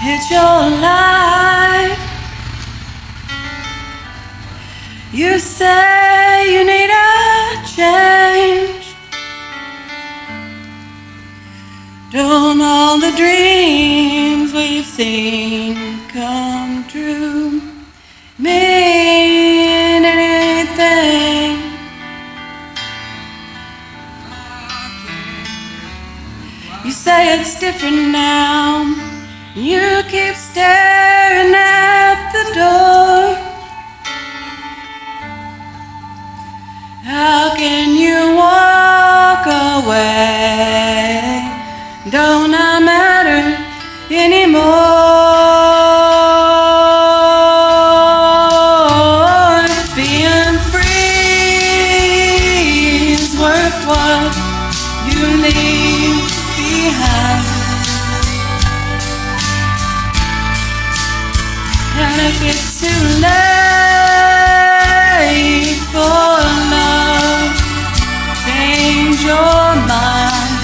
It's your life. You say you need a change. Don't all the dreams we've seen come true mean anything? You say it's different now. You keep staring at the door. How can you walk away? Don't I matter anymore? Being free is worth what you leave If it's too late for love, change your mind.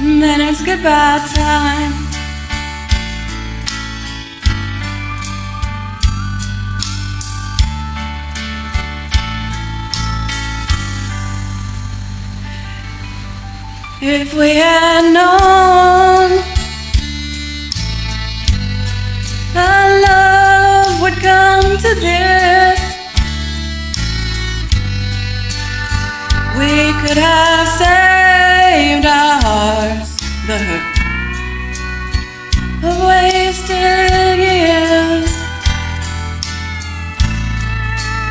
And then it's goodbye time. If we had known to this, we could have saved our hearts the hurt of wasted years.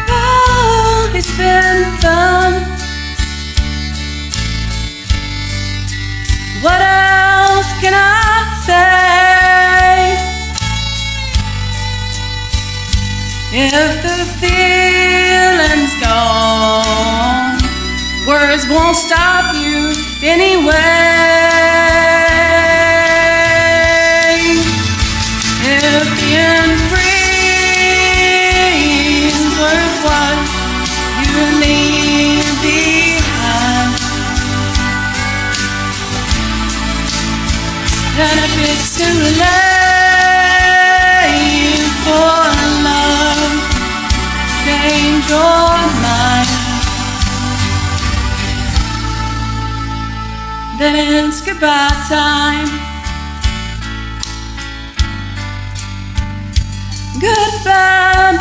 Oh, it's been fun. If the feeling's gone, words won't stop you anyway. If being free what you leave behind. And if it's too late change your mind. Then it's goodbye time. Goodbye,